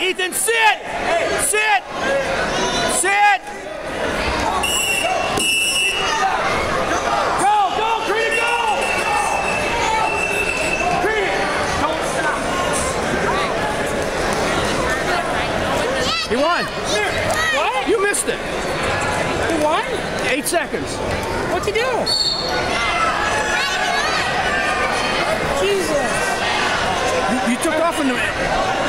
Ethan, sit! Sit! Sit! Go, go, Creed, go! Creed, don't stop. He won. What? You missed it. You won? Eight seconds. What'd you do? Jesus. You, you took off in the.